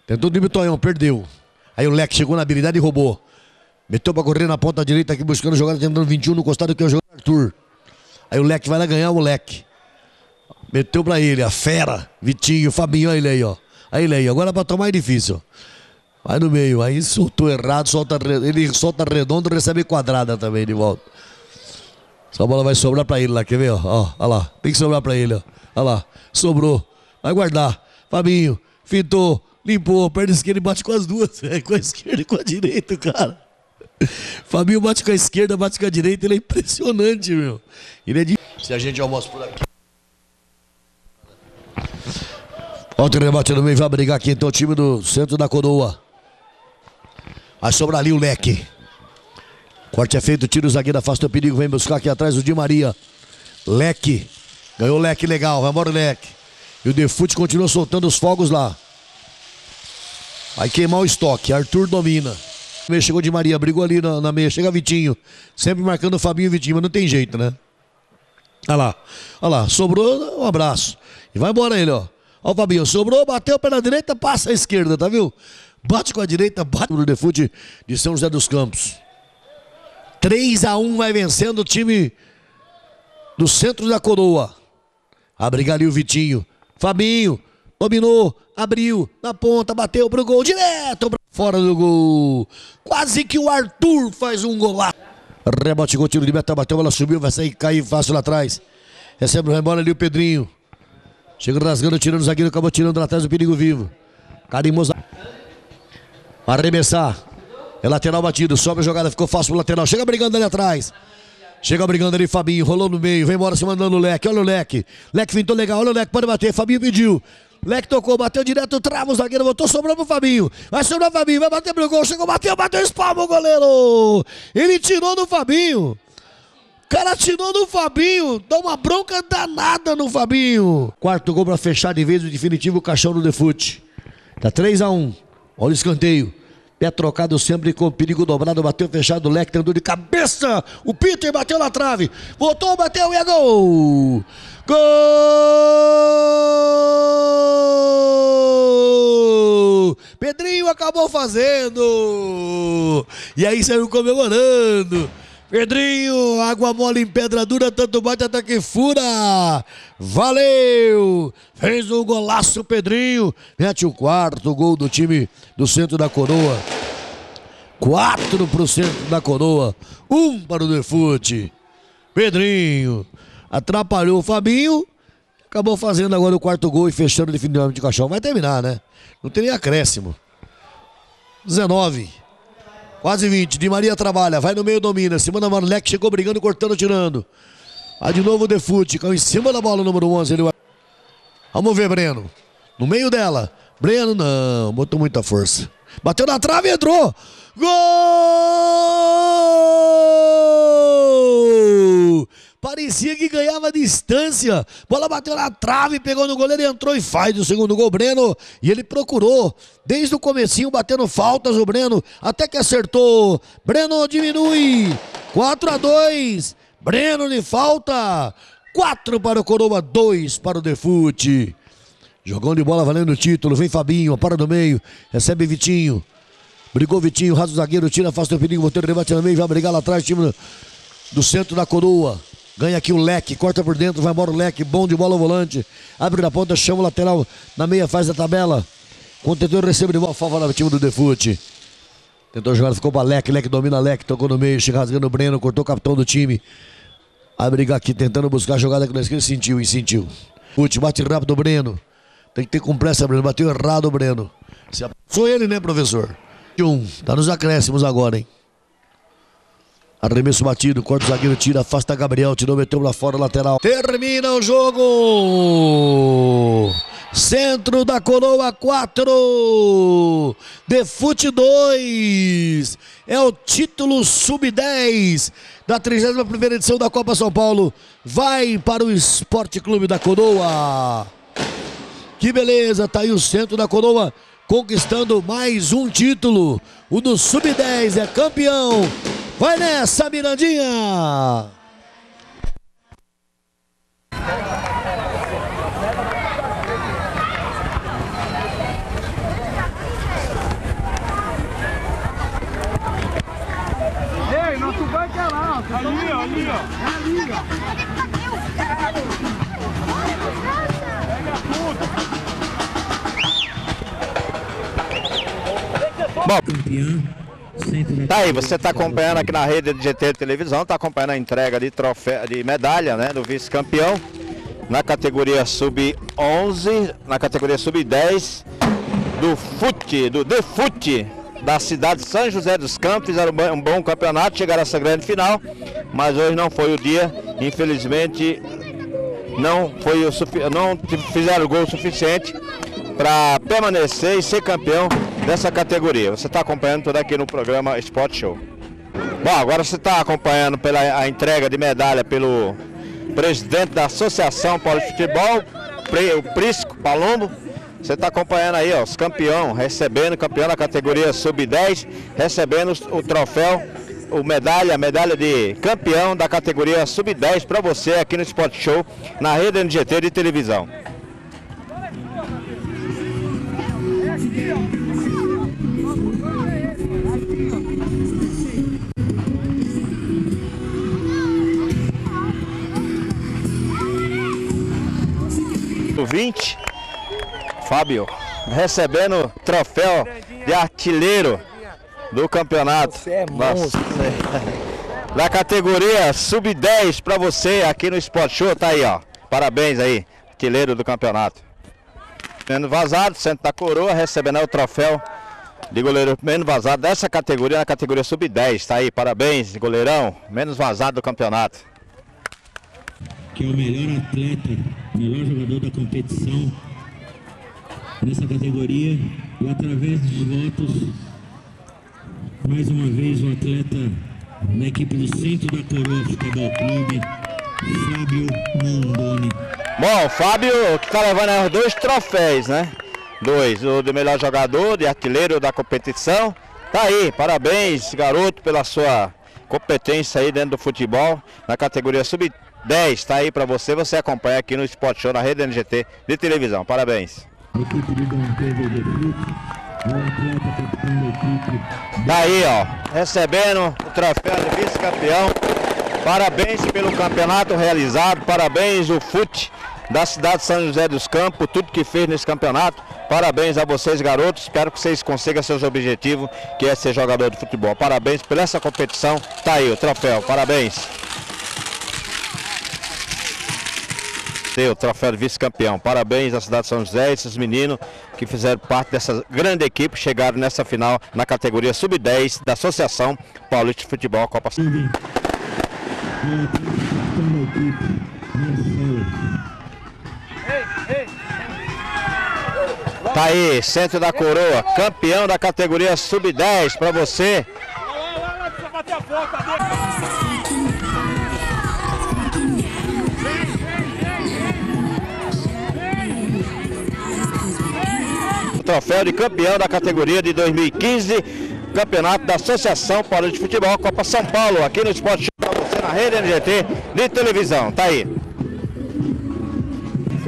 Tentou driblar o Tonhão, perdeu. Aí o Leque chegou na habilidade e roubou. Meteu pra correr na ponta direita aqui buscando jogada, tentando 21 no costado que é o jogador Arthur. Aí o Leque vai lá ganhar o Leque. Meteu pra ele, a fera, Vitinho, Fabinho, olha ele aí, ó. Aí ele aí, agora pra tomar é difícil. Vai no meio, aí soltou errado, solta, ele solta redondo, recebe quadrada também de volta. Essa bola vai sobrar pra ele lá, quer ver? Ó, ó lá, tem que sobrar pra ele, ó. Olha lá, sobrou. Vai guardar. Fabinho, fintou, limpou, perna esquerda e bate com as duas. É, com a esquerda e com a direita, cara. Fabinho bate com a esquerda, bate com a direita, ele é impressionante, meu. Ele é de... Se a gente almoça por aqui. Ontem o rebate no meio vai brigar aqui então o time do centro da coroa. Vai sobrar ali o leque. Corte é feito, tira o zagueiro, afasta o perigo, vem buscar aqui atrás o Di Maria. Leque. Ganhou o leque legal, vai embora o leque. E o Defute continua soltando os fogos lá. Vai queimar o estoque. Arthur domina. Chegou de Maria, brigou ali na, na meia. Chega Vitinho. Sempre marcando o Fabinho e Vitinho, mas não tem jeito, né? Olha lá. Olha lá. Sobrou um abraço. E vai embora ele, ó. Ó o Fabinho. Sobrou, bateu pela direita, passa à esquerda, tá viu? Bate com a direita, bate no Defute de São José dos Campos. 3 a 1 vai vencendo o time do centro da coroa. A brigar ali o Vitinho. Fabinho. Dominou. Abriu. Na ponta. Bateu pro gol. Direto. Fora do gol. Quase que o Arthur faz um golaço. Rebote com tiro de meta. Bateu. Ela subiu. Vai sair. Cair fácil lá atrás. Recebe o rebote ali o Pedrinho. Chega rasgando. Tirando o zagueiro. Acabou tirando lá atrás o perigo vivo. Carimbosa. Arremessar. É lateral batido. Sobe a jogada. Ficou fácil pro lateral. Chega brigando ali atrás. Chega brigando ali, Fabinho, rolou no meio, vem embora se mandando o leque, olha o leque. Leque fintou legal, olha o leque, pode bater, Fabinho pediu. Leque tocou, bateu direto, trava o zagueiro, botou, sobrou pro Fabinho. Vai sobrar o Fabinho, vai bater pro gol, chegou, bateu, bateu, espalma o goleiro. Ele tirou do Fabinho. Cara tirou do Fabinho, dá uma bronca danada no Fabinho. Quarto gol pra fechar de vez o definitivo caixão do Defute. Tá 3 a 1 Olha o escanteio. Pé trocado sempre com perigo dobrado, bateu fechado, o leque tentou de cabeça. O Peter bateu na trave. Voltou, bateu e é gol! Gol! Pedrinho acabou fazendo! E aí saiu comemorando. Pedrinho, água mole em pedra dura, tanto bate até que fura. Valeu! Fez um golaço, Pedrinho. Mete o quarto gol do time do centro da coroa. Quatro para o centro da coroa. Um para o Defute. Pedrinho atrapalhou o Fabinho. Acabou fazendo agora o quarto gol e fechando definitivamente o caixão. Vai terminar, né? Não nem acréscimo. 19. Quase 20. Di Maria trabalha, vai no meio, domina. Cima da Marleque, chegou brigando, cortando, tirando. Aí de novo o Defute, caiu em cima da bola, número 11. Ele... Vamos ver, Breno. No meio dela. Breno, não, botou muita força. Bateu na trave e entrou. Gol! Parecia que ganhava distância. Bola bateu na trave, pegou no goleiro, entrou e faz o segundo gol, Breno. E ele procurou, desde o comecinho, batendo faltas o Breno, até que acertou. Breno diminui. 4 a 2. Breno de falta. 4 para o Coroa, 2 para o Defute. Jogão de bola valendo o título. Vem Fabinho, para do meio. Recebe Vitinho. Brigou Vitinho, raso zagueiro, tira, afasta o perigo, botou o rebate no meio, vai brigar lá atrás, time do centro da coroa. Ganha aqui o leque, corta por dentro, vai embora o leque, bom de bola ao volante. Abre na ponta, chama o lateral, na meia faz a tabela. Contentor recebe de bola favorável time do Defute. Tentou jogar, ficou para Leque, Leque domina Leque, tocou no meio, rasgando o Breno, cortou o capitão do time. Brigar aqui, tentando buscar a jogada aqui na esquerda, sentiu e sentiu. Fute, bate rápido o Breno. Tem que ter com pressa, Breno. Bateu errado o Breno. Sou ele, né, professor? Um. Tá nos acréscimos agora, hein? Arremesso batido, corta o zagueiro, tira, afasta Gabriel, tirou, meteu lá fora, lateral. Termina o jogo! Centro da Coroa 4, Defute 2. É o título sub-10 da 31 edição da Copa São Paulo. Vai para o Esporte Clube da Coroa. Que beleza, tá aí o centro da Coroa conquistando mais um título. O do Sub-10 é campeão. Vai nessa, Mirandinha! Ei, nosso banco é lá, ó. Ali, ó, ali, ó. É ali, ó. Tá aí, você está acompanhando aqui na rede de GT Televisão, está acompanhando a entrega de troféu, de medalha, né, do vice-campeão na categoria sub-11, na categoria sub-10 do fute, do fute da cidade de São José dos Campos, fizeram um bom- campeonato, chegaram a essa grande final, mas hoje não foi o dia, infelizmente não foi o não fizeram gol suficiente para permanecer e ser campeão dessa categoria. Você está acompanhando tudo aqui no programa Sport Show. Bom, agora você está acompanhando pela a entrega de medalha pelo presidente da Associação Paulo de Futebol, o Prisco Palombo. Você está acompanhando aí, ó, os campeão, recebendo campeão da categoria sub-10, recebendo o troféu, o medalha, a medalha de campeão da categoria sub-10 para você aqui no Sport Show, na rede NGT de televisão. O 20, Fábio, recebendo o troféu de artilheiro do campeonato. Nossa. Da categoria sub-10 para você aqui no Sport Show, tá aí, ó. Parabéns aí, artilheiro do campeonato. Menos vazado, centro da coroa, recebendo aí o troféu de goleiro menos vazado dessa categoria, na categoria sub-10. Tá aí, parabéns, goleirão, menos vazado do campeonato. que é o melhor atleta, melhor jogador da competição nessa categoria e através dos votos, mais uma vez o atleta da equipe do Centro da Coroa Futebol Clube, Fábio Mondoni. Bom, Fábio que tá levando os dois troféus, né? Dois, o de melhor jogador, de artilheiro da competição. Tá aí, parabéns, garoto, pela sua competência aí dentro do futebol, na categoria sub-10. Tá aí pra você, você acompanha aqui no Sport Show, na rede NGT de televisão. Parabéns. A equipe de Dom Pedro de Fruto, o atleta capitão da equipe Tá ó, recebendo o troféu de vice-campeão. Parabéns pelo campeonato realizado, parabéns o FUT da cidade de São José dos Campos, tudo que fez nesse campeonato. Parabéns a vocês, garotos. Espero que vocês consigam seus objetivos, que é ser jogador de futebol. Parabéns por essa competição. Tá aí o troféu. Parabéns. Tem o troféu de vice-campeão. Parabéns à cidade de São José, esses meninos que fizeram parte dessa grande equipe, chegaram nessa final na categoria sub-10 da Associação Paulista de Futebol Copa Clube. O atleta capitão da equipe. Tá aí, Centro da Coroa, campeão da categoria sub-10 para você. Troféu de campeão da categoria de 2015, campeonato da Associação Paulista de Futebol Copa São Paulo, aqui no Esporte você na rede NGT de televisão. Tá aí.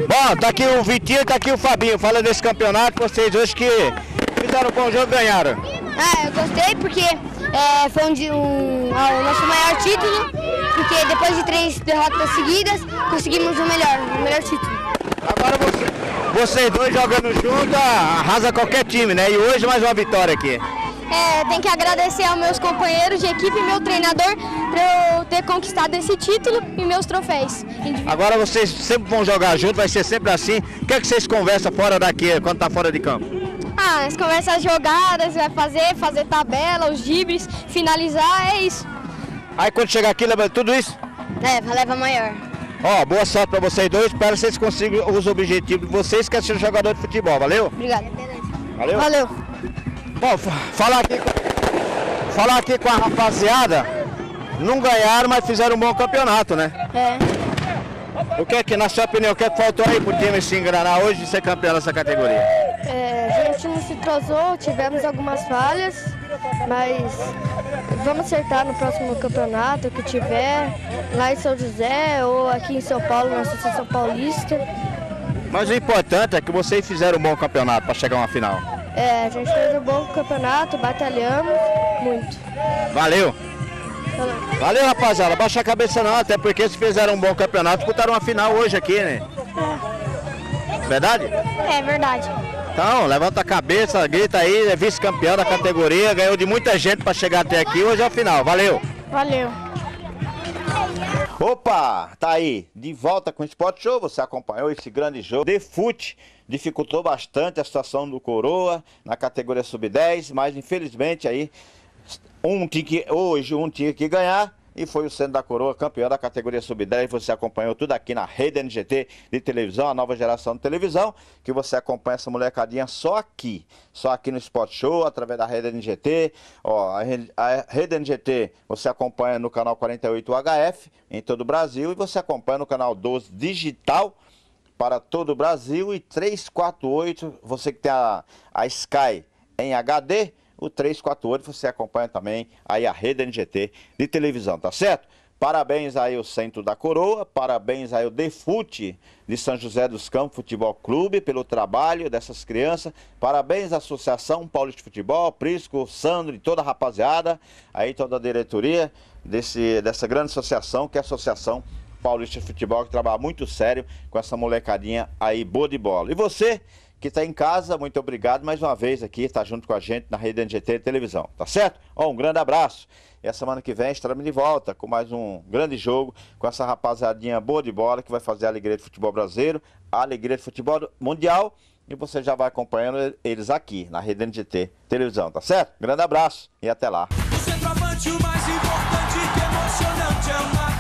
Bom, tá aqui o Vitinho, tá aqui o Fabinho. Fala desse campeonato, vocês hoje que fizeram um bom jogo e ganharam. Ah, eu gostei porque é, foi um, um- o nosso maior título, porque depois de três derrotas seguidas, conseguimos o melhor, o melhor título. Agora você, vocês dois jogando junto, arrasa qualquer time, né? E hoje mais uma vitória aqui. É, tem que agradecer aos meus companheiros de equipe e meu treinador por eu ter conquistado esse título e meus troféus. Agora vocês sempre vão jogar junto, vai ser sempre assim. O que é que vocês conversam fora daqui, quando tá fora de campo? Ah, as conversas jogadas, vai fazer, fazer tabela, os gibres, finalizar, é isso. Aí quando chegar aqui, leva tudo isso? É, leva maior. Ó, boa sorte pra vocês dois, espero que vocês consigam os objetivos de vocês, que é ser jogador de futebol, valeu? Obrigado. Valeu? Valeu. Bom, fa- falar aqui, com- falar aqui com a rapaziada, não ganharam, mas fizeram um bom campeonato, né? É. O que é que, na sua opinião, o que é que faltou aí pro time se engranar hoje e ser campeão nessa categoria? É, a gente não se entrosou, tivemos algumas falhas, mas vamos acertar no próximo campeonato que tiver, lá em São José ou aqui em São Paulo, na Associação Paulista. Mas o importante é que vocês fizeram um bom campeonato para chegar a uma final. É, a gente fez um bom campeonato, batalhamos muito. Valeu! Valeu, rapaziada. Baixa a cabeça não, até porque se fizeram um bom campeonato, disputaram uma final hoje aqui, né? Verdade? É verdade. Então, levanta a cabeça, grita aí, é vice-campeão da categoria, ganhou de muita gente para chegar até aqui, hoje é o final. Valeu! Valeu. Opa, tá aí, de volta com o Sport Show, você acompanhou esse grande jogo de fute, dificultou bastante a situação do Coroa na categoria sub-10, mas infelizmente aí um tinha que, hoje um tinha que ganhar e foi o Centro da Coroa campeão da categoria sub-10. Você acompanhou tudo aqui na rede NGT de televisão, a nova geração de televisão, que você acompanha essa molecadinha só aqui, só aqui no Sport Show, através da rede NGT. Ó, a, rede- NGT você acompanha no canal 48 HF em todo o Brasil e você acompanha no canal 12 digital para todo o Brasil e 348, você que tem a, a Sky em HD, o 348 você acompanha também aí a rede NGT de televisão, tá certo? Parabéns aí ao Centro da Coroa, parabéns aí ao Defute de São José dos Campos Futebol Clube pelo trabalho dessas crianças, parabéns à Associação Paulista de Futebol, Prisco, Sandro e toda a rapaziada, aí toda a diretoria desse, dessa grande associação que é a Associação Paulista de Futebol, que trabalha muito sério com essa molecadinha aí boa de bola. E você que está em casa, muito obrigado mais uma vez aqui, está junto com a gente na Rede NGT Televisão, tá certo? Um grande abraço. E a semana que vem estaremos de volta com mais um grande jogo com essa rapazadinha boa de bola que vai fazer a alegria do futebol brasileiro, a alegria do futebol mundial. E você já vai acompanhando eles aqui na Rede NGT Televisão, tá certo? Grande abraço e até lá. O centroavante, o mais importante, que emocionante é uma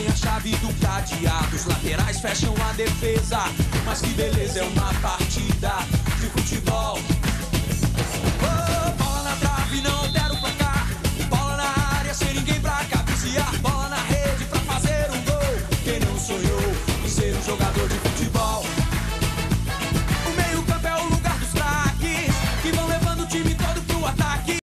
têm a chave do cadeado. Os laterais fecham a defesa. Mas que beleza é uma partida de futebol.